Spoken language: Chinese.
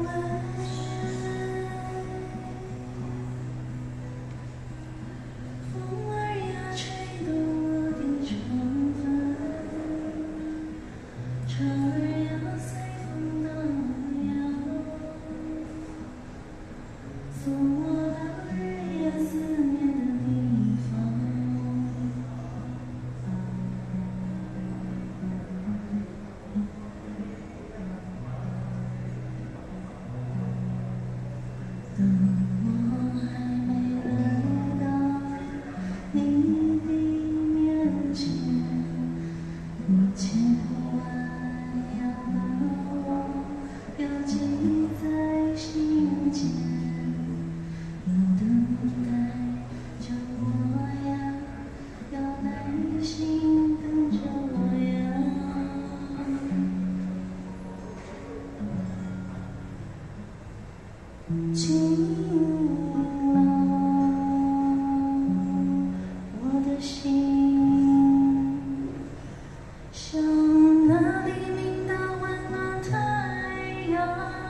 Flash. Mm-hmm. 晴朗我的心像那黎明的温暖太阳。